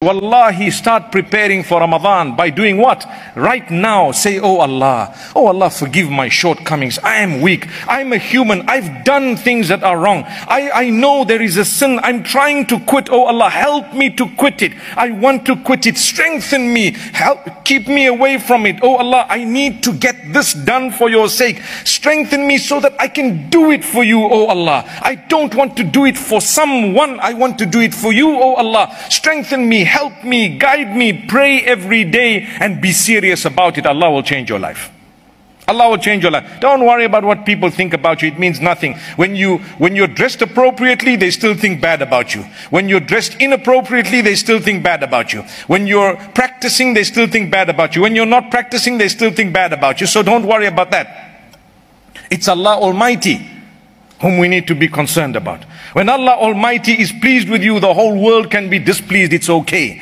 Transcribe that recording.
Wallahi, start preparing for Ramadan by doing what? Right now, say, Oh Allah, Oh Allah, forgive my shortcomings. I am weak. I'm a human. I've done things that are wrong. I, I know there is a sin. I'm trying to quit. Oh Allah, help me to quit it. I want to quit it. Strengthen me. Help, keep me away from it. Oh Allah, I need to get this done for your sake. Strengthen me so that I can do it for you, Oh Allah. I don't want to do it for someone. I want to do it for you, Oh Allah. Strengthen me help me, guide me, pray every day and be serious about it. Allah will change your life. Allah will change your life. Don't worry about what people think about you. It means nothing. When you when you're dressed appropriately, they still think bad about you. When you're dressed inappropriately, they still think bad about you. When you're practicing, they still think bad about you. When you're not practicing, they still think bad about you. So don't worry about that. It's Allah Almighty whom we need to be concerned about. When Allah Almighty is pleased with you, the whole world can be displeased. It's okay.